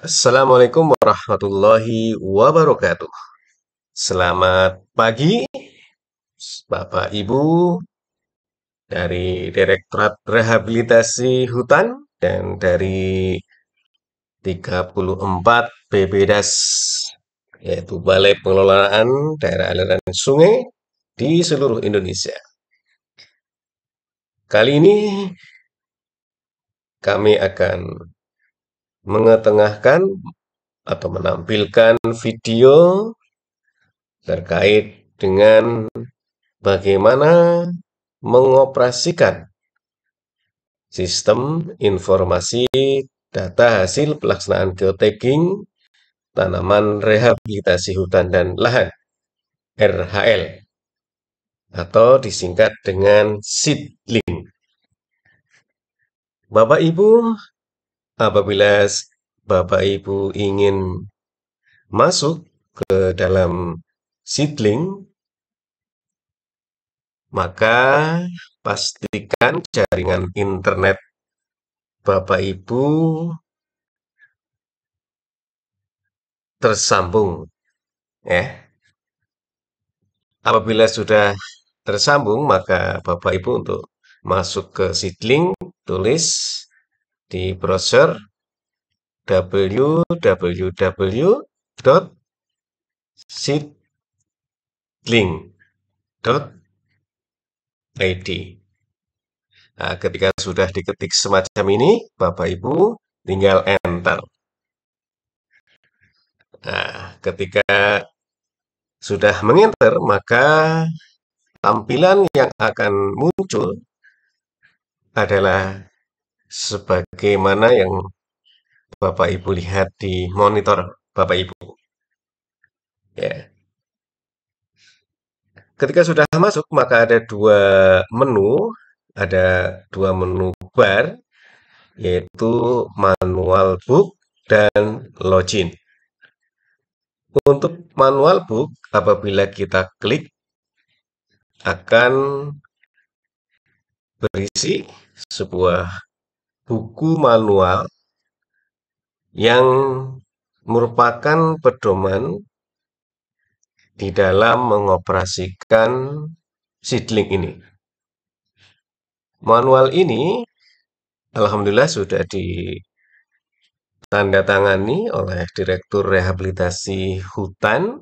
Assalamualaikum warahmatullahi wabarakatuh. Selamat pagi, Bapak Ibu dari Direktorat Rehabilitasi Hutan dan dari 34 BPDAS, yaitu Balai Pengelolaan Daerah Aliran Sungai di seluruh Indonesia. Kali ini kami akan mengetengahkan atau menampilkan video terkait dengan bagaimana mengoperasikan sistem informasi data hasil pelaksanaan geotagging tanaman rehabilitasi hutan dan lahan RHL atau disingkat dengan seedling. Bapak Ibu apabila Bapak Ibu ingin masuk ke dalam seedling, maka pastikan jaringan internet Bapak Ibu tersambung. Ya. Apabila sudah tersambung, maka Bapak Ibu untuk masuk ke seedling, tulis di browser www.seedling.id. Nah, ketika sudah diketik semacam ini, Bapak Ibu tinggal enter. Nah, ketika sudah mengenter, maka tampilan yang akan muncul adalah sebagaimana yang Bapak Ibu lihat di monitor Bapak Ibu. Ya. Ketika sudah masuk, maka ada dua menu, ada dua menu bar, yaitu manual book dan login. Untuk manual book, apabila kita klik, akan berisi sebuah buku manual yang merupakan pedoman di dalam mengoperasikan seedling ini. Manual ini alhamdulillah sudah ditandatangani oleh Direktur Rehabilitasi Hutan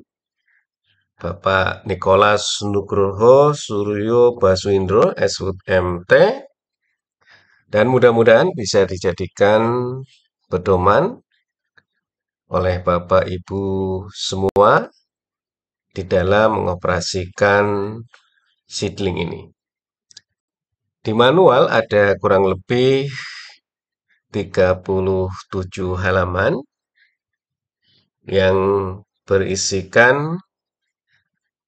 Bapak Nikolas Nugroho Suryo Baswindro SHUT MT dan mudah-mudahan bisa dijadikan pedoman oleh Bapak Ibu semua di dalam mengoperasikan seedling ini. Di manual ada kurang lebih 37 halaman yang berisikan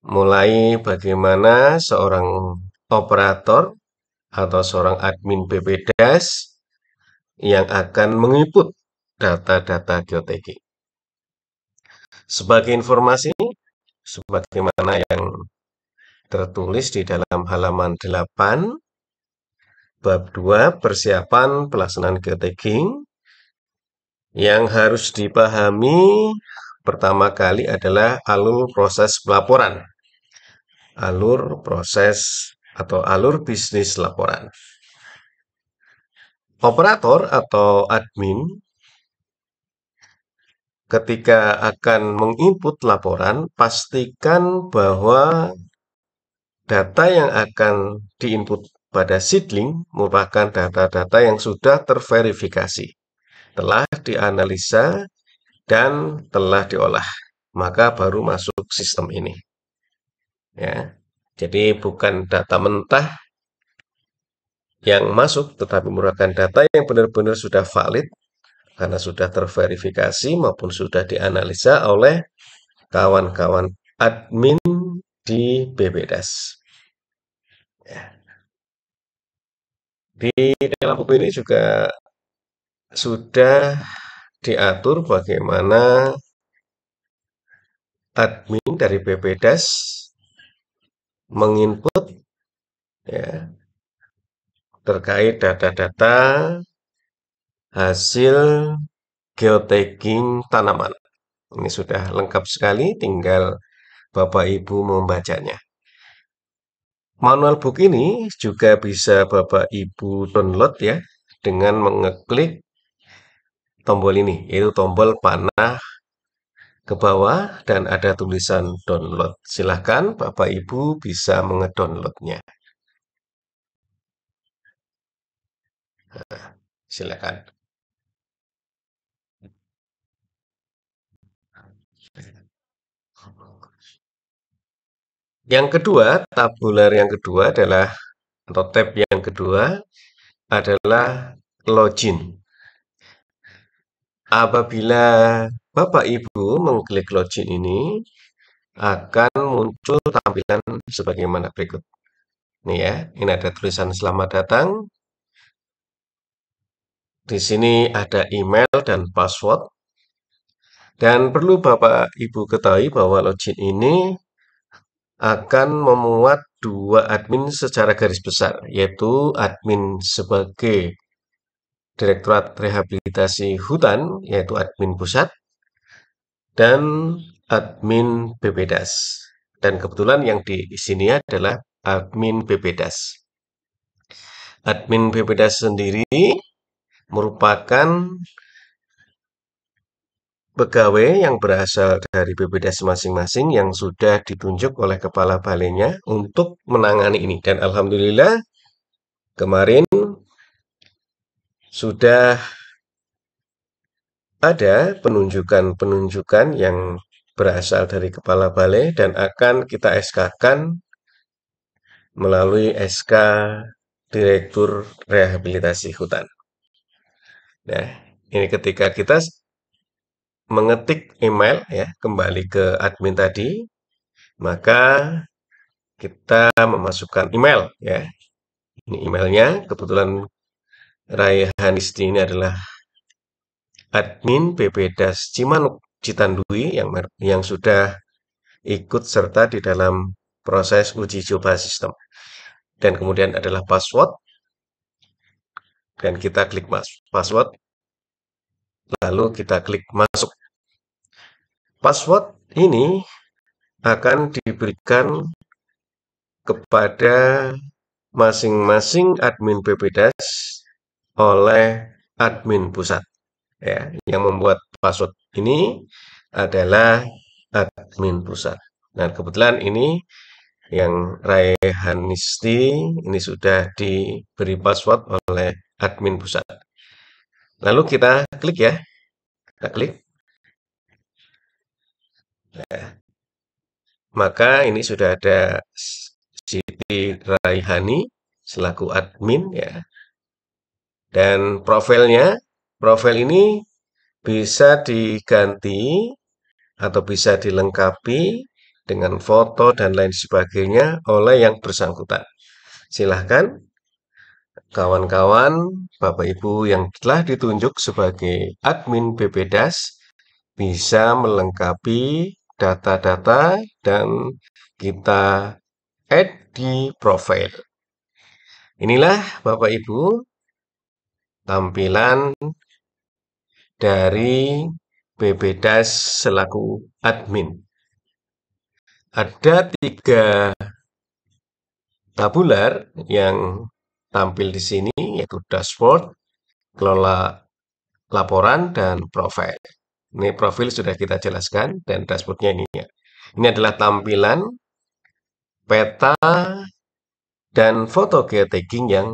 mulai bagaimana seorang operator atau seorang admin BPDAS yang akan menginput data-data geotagging. Sebagai informasi, sebagaimana yang tertulis di dalam halaman 8, bab 2 persiapan pelaksanaan geotagging yang harus dipahami pertama kali adalah alur proses pelaporan. Alur proses atau alur bisnis laporan. Operator atau admin ketika akan menginput laporan, pastikan bahwa data yang akan diinput pada seedling merupakan data-data yang sudah terverifikasi, telah dianalisa, dan telah diolah. Maka baru masuk sistem ini. Ya. Jadi bukan data mentah yang masuk, tetapi merupakan data yang benar-benar sudah valid karena sudah terverifikasi maupun sudah dianalisa oleh kawan-kawan admin di BBDAS. Ya. Di dalam buku ini juga sudah diatur bagaimana admin dari BBDAS menginput ya, terkait data-data hasil geotagging tanaman. Ini sudah lengkap sekali, tinggal Bapak Ibu membacanya. Manual book ini juga bisa Bapak Ibu download ya dengan mengeklik tombol ini, yaitu tombol panah ke bawah dan ada tulisan download. Silahkan Bapak Ibu bisa mengedownloadnya. Nah, silakan. Yang kedua, tabular yang kedua adalah atau tab yang kedua adalah login. Apabila Bapak Ibu mengklik login ini, akan muncul tampilan sebagaimana berikut. Ini ya, ini ada tulisan selamat datang. Di sini ada email dan password. Dan perlu Bapak Ibu ketahui bahwa login ini akan memuat dua admin secara garis besar, yaitu admin sebagai Direktorat Rehabilitasi Hutan, yaitu admin pusat, dan admin BPDAS. Dan kebetulan yang di sini adalah admin BPDAS. Admin BPDAS sendiri merupakan pegawai yang berasal dari BPDAS masing-masing yang sudah ditunjuk oleh kepala balainya untuk menangani ini. Dan Alhamdulillah kemarin sudah ada penunjukan-penunjukan yang berasal dari kepala balai dan akan kita SK-kan melalui SK Direktur Rehabilitasi Hutan. Nah, ini ketika kita mengetik email ya kembali ke admin tadi, maka kita memasukkan email ya. Ini emailnya, kebetulan Raihanisti ini adalah admin BPDAS Cimanuk Citandui yang yang sudah ikut serta di dalam proses uji coba sistem. Dan kemudian adalah password. Dan kita klik mas password. Lalu kita klik masuk. Password ini akan diberikan kepada masing-masing admin BPDAS oleh admin pusat. Ya, yang membuat password ini adalah admin pusat. Nah, kebetulan ini yang Raihanisti ini sudah diberi password oleh admin pusat. Lalu kita klik ya. Kita klik. Nah, maka ini sudah ada Siti Raihani selaku admin ya dan profilnya, profil ini bisa diganti atau bisa dilengkapi dengan foto dan lain sebagainya oleh yang bersangkutan. Silahkan kawan-kawan, Bapak Ibu yang telah ditunjuk sebagai admin BPDAS bisa melengkapi data-data dan kita add di profil. Inilah Bapak Ibu tampilan dari BBDAS selaku admin. Ada tiga tabular yang tampil di sini, yaitu dashboard, kelola laporan, dan profil. Ini profil sudah kita jelaskan, dan dashboardnya ini. Ya. Ini adalah tampilan peta dan foto geotagging yang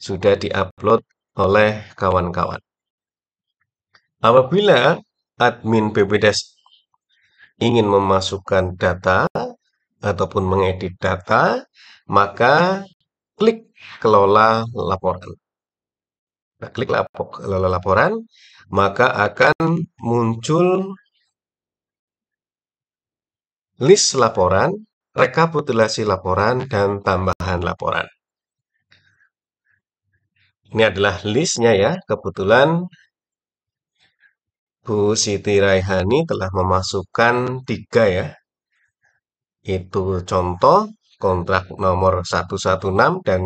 sudah diupload oleh kawan-kawan. Apabila admin BPDAS ingin memasukkan data ataupun mengedit data, maka klik kelola laporan. Nah, klik kelola laporan, maka akan muncul list laporan, rekapitulasi laporan, dan tambahan laporan. Ini adalah listnya ya. Kebetulan Bu Siti Raihani telah memasukkan tiga ya. Itu contoh kontrak nomor 116 dan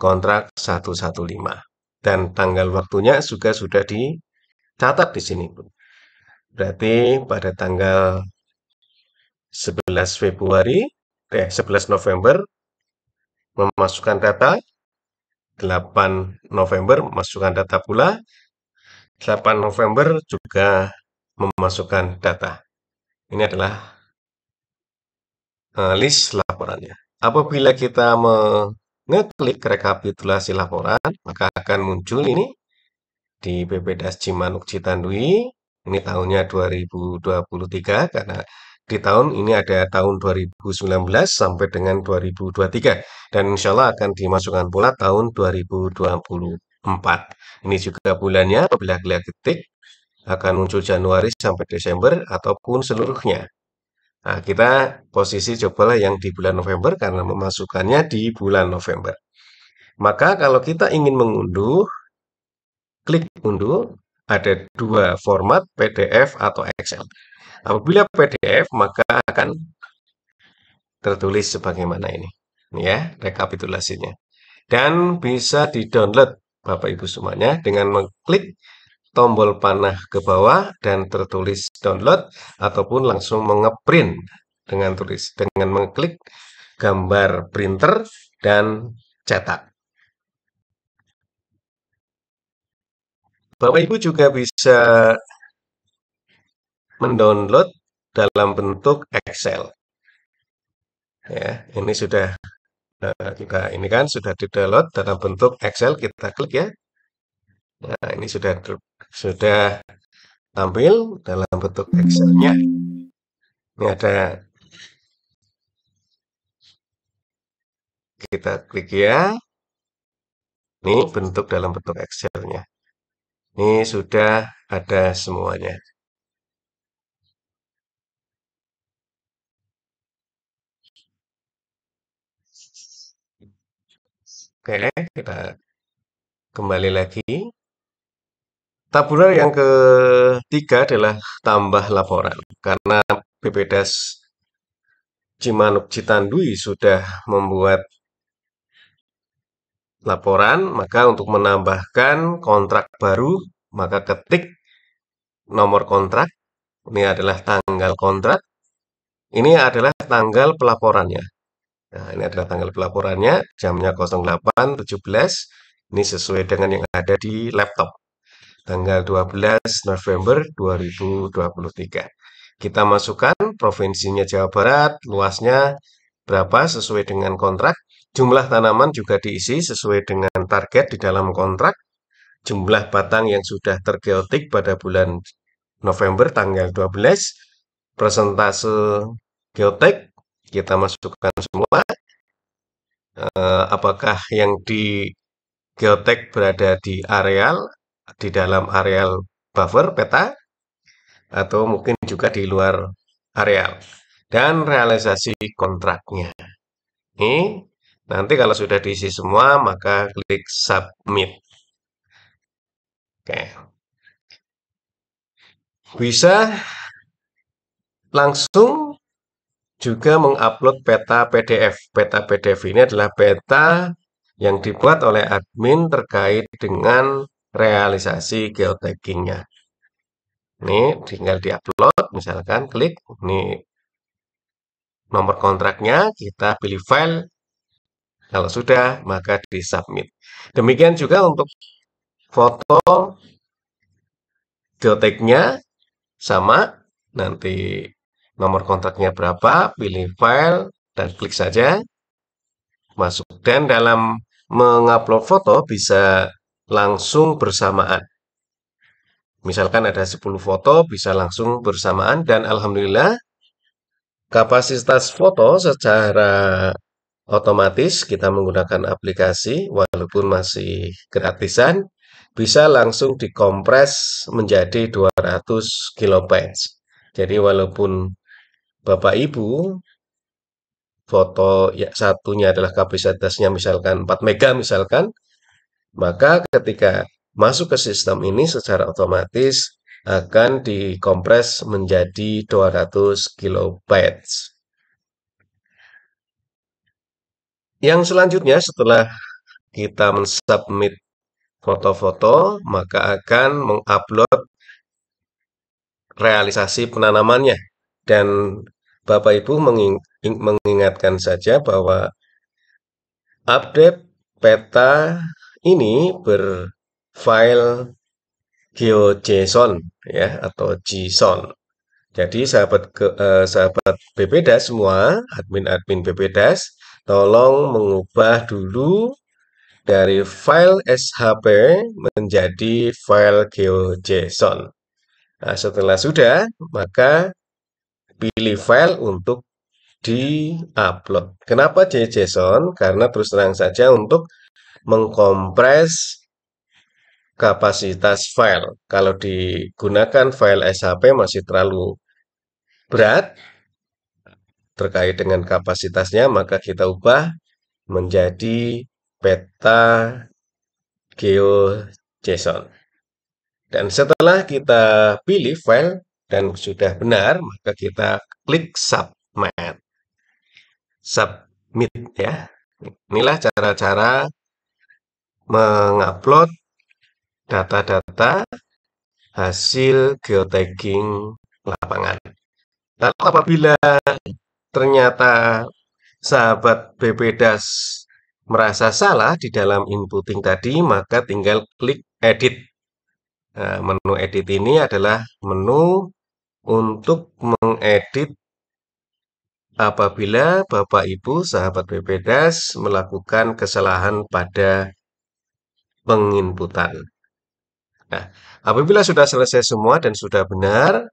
kontrak 115. Dan tanggal waktunya juga sudah dicatat di sini. Berarti pada tanggal 11 Februari, eh 11 November memasukkan data, 8 November memasukkan data pula, 8 November juga memasukkan data. Ini adalah uh, list laporannya. Apabila kita mengeklik rekapitulasi laporan, maka akan muncul ini di BPDAS Cimanuk Citandui. Ini tahunnya 2023 karena di tahun ini ada tahun 2019 sampai dengan 2023 dan insya Allah akan dimasukkan pula tahun 2024. Ini juga bulannya apabila kalian ketik akan muncul Januari sampai Desember ataupun seluruhnya. Nah, kita posisi cobalah yang di bulan November karena memasukkannya di bulan November. Maka kalau kita ingin mengunduh, klik unduh, ada dua format PDF atau Excel. Apabila PDF, maka akan tertulis sebagaimana ini. Ya, rekapitulasinya. Dan bisa di-download Bapak Ibu semuanya dengan mengklik tombol panah ke bawah dan tertulis download ataupun langsung mengeprint dengan tulis dengan mengklik gambar printer dan cetak. Bapak Ibu juga bisa mendownload dalam bentuk Excel. Ya, ini sudah eh, kita ini kan sudah di-download dalam bentuk Excel, kita klik ya. Nah, ini sudah sudah tampil dalam bentuk Excel-nya. Ini ada kita klik ya. Ini bentuk dalam bentuk Excel-nya. Ini sudah ada semuanya. Oke, kita kembali lagi. Tabular yang ketiga adalah tambah laporan. Karena BPDAS Cimanuk Citandui sudah membuat laporan, maka untuk menambahkan kontrak baru, maka ketik nomor kontrak. Ini adalah tanggal kontrak. Ini adalah tanggal pelaporannya. Nah, ini adalah tanggal pelaporannya, jamnya 08.17. Ini sesuai dengan yang ada di laptop tanggal 12 November 2023. Kita masukkan provinsinya Jawa Barat, luasnya berapa sesuai dengan kontrak. Jumlah tanaman juga diisi sesuai dengan target di dalam kontrak. Jumlah batang yang sudah tergeotik pada bulan November tanggal 12. Persentase geotek kita masukkan semua. Eh, apakah yang di geotek berada di areal di dalam areal buffer peta atau mungkin juga di luar areal dan realisasi kontraknya. Ini nanti kalau sudah diisi semua maka klik submit. Oke. Bisa langsung juga mengupload peta PDF. Peta PDF ini adalah peta yang dibuat oleh admin terkait dengan realisasi geotaggingnya. Ini tinggal diupload, misalkan klik, ini nomor kontraknya, kita pilih file. Kalau sudah, maka di submit. Demikian juga untuk foto geotagnya sama, nanti nomor kontraknya berapa, pilih file, dan klik saja, masuk. Dan dalam mengupload foto bisa langsung bersamaan. Misalkan ada 10 foto bisa langsung bersamaan dan alhamdulillah kapasitas foto secara otomatis kita menggunakan aplikasi walaupun masih gratisan bisa langsung dikompres menjadi 200 kilobytes. Jadi walaupun Bapak Ibu foto ya satunya adalah kapasitasnya misalkan 4 mega misalkan maka ketika masuk ke sistem ini secara otomatis akan dikompres menjadi 200 kilobytes. Yang selanjutnya setelah kita mensubmit foto-foto, maka akan mengupload realisasi penanamannya. Dan Bapak Ibu menging mengingatkan saja bahwa update peta ini berfile GeoJSON ya atau JSON. Jadi sahabat ke, eh, sahabat BPDAS semua, admin-admin BPDAS, tolong mengubah dulu dari file SHP menjadi file GeoJSON. Nah, setelah sudah, maka pilih file untuk di-upload. Kenapa JSON? Karena terus terang saja untuk mengkompres kapasitas file. Kalau digunakan file SHP masih terlalu berat terkait dengan kapasitasnya, maka kita ubah menjadi peta GeoJSON. Dan setelah kita pilih file dan sudah benar, maka kita klik submit. Submit ya. Inilah cara-cara mengupload data-data hasil geotagging lapangan. Lalu apabila ternyata sahabat BPDAS merasa salah di dalam inputting tadi, maka tinggal klik edit. Nah, menu edit ini adalah menu untuk mengedit apabila Bapak Ibu sahabat BPDAS melakukan kesalahan pada penginputan. Nah, apabila sudah selesai semua dan sudah benar,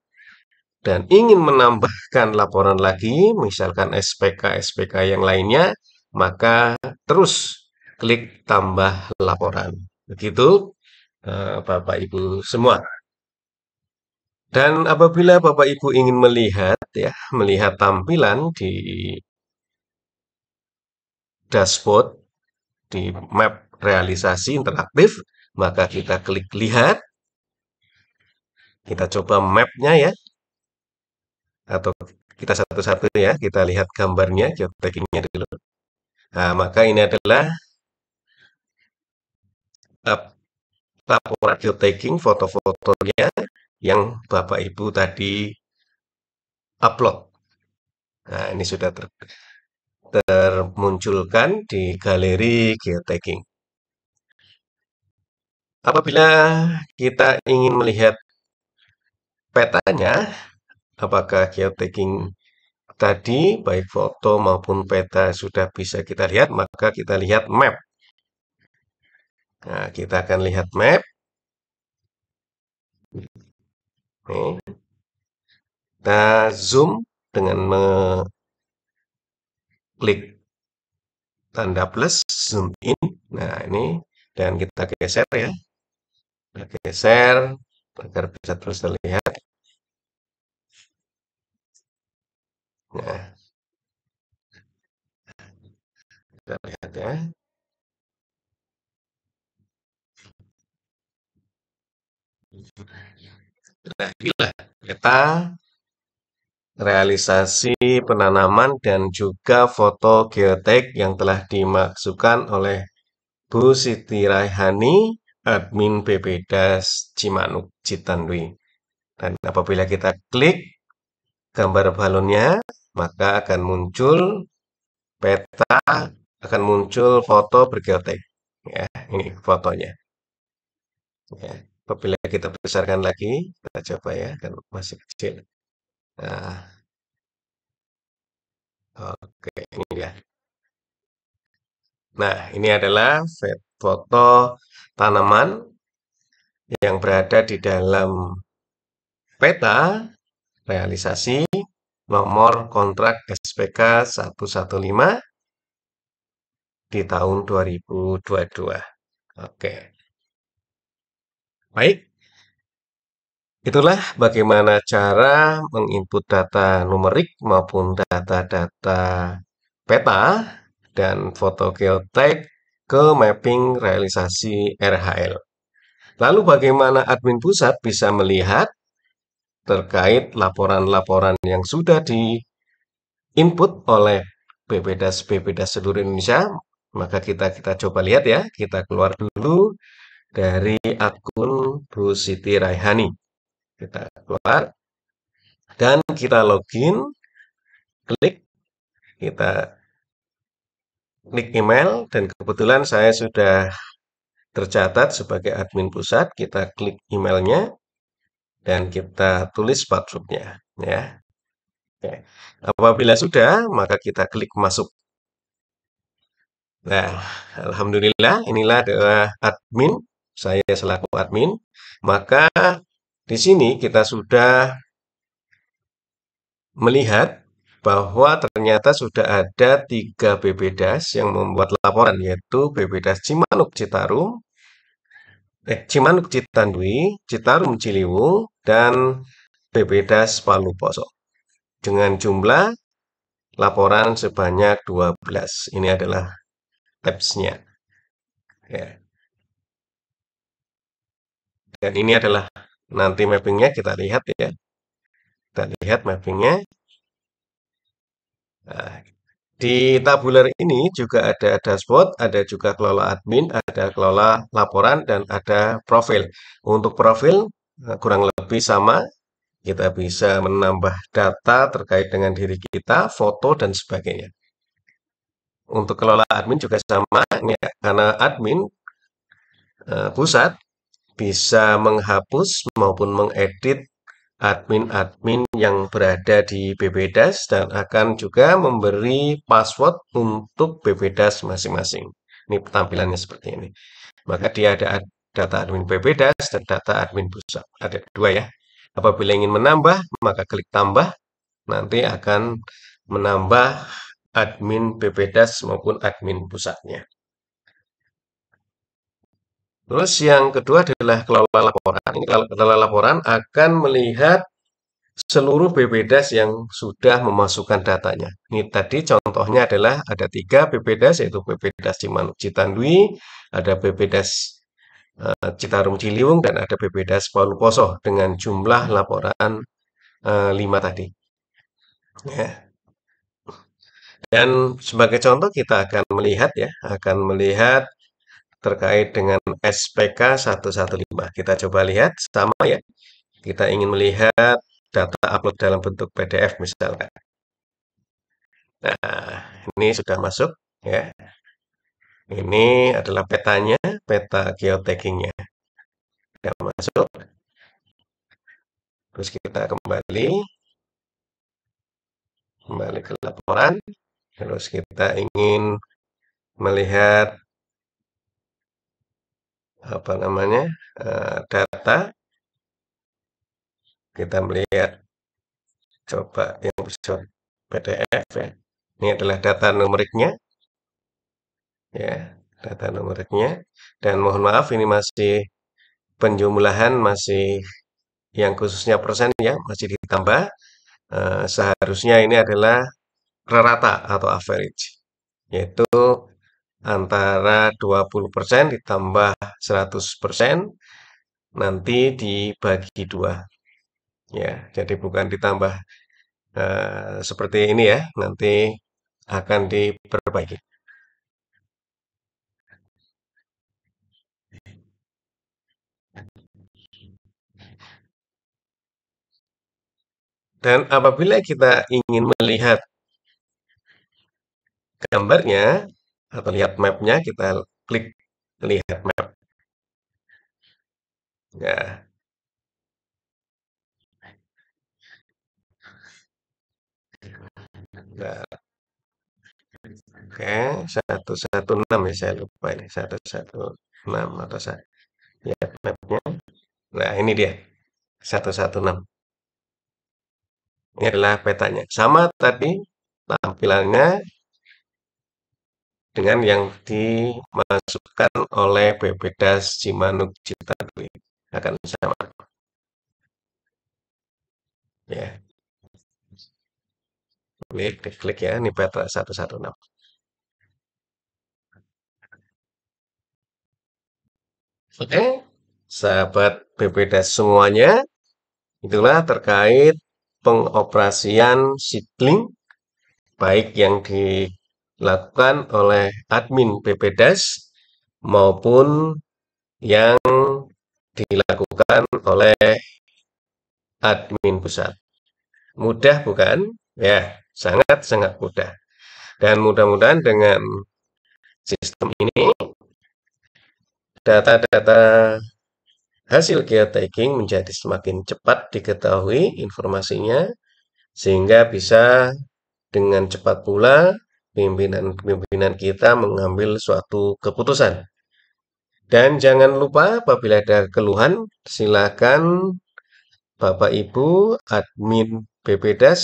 dan ingin menambahkan laporan lagi, misalkan SPK-SPK yang lainnya, maka terus klik tambah laporan. Begitu, eh, Bapak Ibu semua. Dan apabila Bapak Ibu ingin melihat ya, melihat tampilan di dashboard di map realisasi interaktif, maka kita klik lihat. Kita coba mapnya ya. Atau kita satu-satu ya, kita lihat gambarnya, geotaggingnya dulu. Nah, maka ini adalah laporan geotagging foto-fotonya yang Bapak Ibu tadi upload. Nah, ini sudah ter termunculkan di galeri geotagging. Apabila kita ingin melihat petanya, apakah geotagging tadi, baik foto maupun peta sudah bisa kita lihat, maka kita lihat map. Nah, kita akan lihat map. Kita zoom dengan mengklik tanda plus, zoom in. Nah, ini, dan kita geser ya geser agar bisa terus terlihat. Nah, kita lihat ya. Nah, inilah peta realisasi penanaman dan juga foto geotag yang telah dimasukkan oleh Bu Siti Raihani admin BPDAS Cimanuk Citandui. Dan apabila kita klik gambar balonnya, maka akan muncul peta, akan muncul foto bergeotek. Ya, ini fotonya. Ya, apabila kita besarkan lagi, kita coba ya, kan masih kecil. Nah, oke, ini dia. Nah, ini adalah foto tanaman yang berada di dalam peta realisasi nomor kontrak SPK 115 di tahun 2022. Oke. Baik. Itulah bagaimana cara menginput data numerik maupun data-data peta dan foto geotag ke mapping realisasi RHL. Lalu bagaimana admin pusat bisa melihat terkait laporan-laporan yang sudah di input oleh BPDAS BPDAS seluruh Indonesia? Maka kita kita coba lihat ya, kita keluar dulu dari akun Bu Siti Raihani. Kita keluar. dan kita login, klik, kita klik email, dan kebetulan saya sudah tercatat sebagai admin pusat, kita klik emailnya, dan kita tulis passwordnya, ya. Oke. Apabila sudah, maka kita klik masuk. Nah, alhamdulillah inilah adalah admin, saya selaku admin. Maka di sini kita sudah melihat bahwa ternyata sudah ada tiga BPDAS yang membuat laporan, yaitu BPDAS Cimanuk Citarum, eh, Cimanuk Citandui, Citarum Ciliwung, dan BPDAS Palu Poso. Dengan jumlah laporan sebanyak 12. Ini adalah tabs-nya. Ya. Dan ini adalah nanti mappingnya kita lihat ya. Kita lihat mappingnya. Nah, di tabular ini juga ada dashboard, ada juga kelola admin, ada kelola laporan, dan ada profil. Untuk profil eh, kurang lebih sama, kita bisa menambah data terkait dengan diri kita, foto, dan sebagainya. Untuk kelola admin juga sama, ini karena admin eh, pusat bisa menghapus maupun mengedit admin-admin yang berada di BBDAS dan akan juga memberi password untuk BBDAS masing-masing. Ini tampilannya seperti ini. Maka dia ada data admin BBDAS dan data admin pusat. Ada dua ya. Apabila ingin menambah, maka klik tambah. Nanti akan menambah admin BBDAS maupun admin pusatnya. Terus yang kedua adalah kelola laporan. Ini kelola laporan akan melihat seluruh BPDAS yang sudah memasukkan datanya. Ini tadi contohnya adalah ada tiga BPDAS, yaitu BPDAS Cimanuk Citandui, ada BPDAS uh, Citarum Ciliwung, dan ada BPDAS Palu Poso dengan jumlah laporan uh, lima tadi. Ya. Dan sebagai contoh kita akan melihat ya, akan melihat terkait dengan SPK 115. Kita coba lihat sama ya. Kita ingin melihat data upload dalam bentuk PDF misalkan. Nah, ini sudah masuk ya. Ini adalah petanya, peta geotaggingnya. Sudah masuk. Terus kita kembali kembali ke laporan. Terus kita ingin melihat apa namanya uh, data. Kita melihat coba yang bisa PDF ya. Ini adalah data numeriknya. Ya data numeriknya. Dan mohon maaf ini masih penjumlahan masih yang khususnya persen ya masih ditambah. Uh, seharusnya ini adalah rata atau average yaitu antara 20% ditambah 100% nanti dibagi dua. Ya, jadi bukan ditambah uh, seperti ini ya, nanti akan diperbaiki. Dan apabila kita ingin melihat gambarnya, atau lihat mapnya kita klik lihat map. Ya oke satu satu enam ya saya lupa ini. Satu satu enam atau saya lihat mapnya. Nah ini dia. Satu satu enam. Ini adalah petanya. Sama tadi tampilannya dengan yang dimasukkan oleh BPDAS Cimanuk Citadui akan sama. Ya. Klik, klik ya, ini Petra 116. Oke, sahabat BPDAS semuanya, itulah terkait pengoperasian Seedling, baik yang di dilakukan oleh admin BPDAS maupun yang dilakukan oleh admin pusat. Mudah bukan? Ya, sangat-sangat mudah. Dan mudah-mudahan dengan sistem ini, data-data hasil geotagging menjadi semakin cepat diketahui informasinya, sehingga bisa dengan cepat pula pimpinan-pimpinan kita mengambil suatu keputusan. Dan jangan lupa apabila ada keluhan, silakan Bapak Ibu admin BPDAS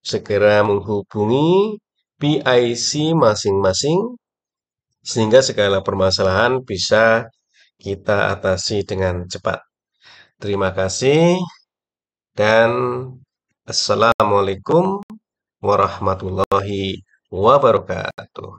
segera menghubungi PIC masing-masing sehingga segala permasalahan bisa kita atasi dengan cepat. Terima kasih dan Assalamualaikum warahmatullahi wabarakatuh.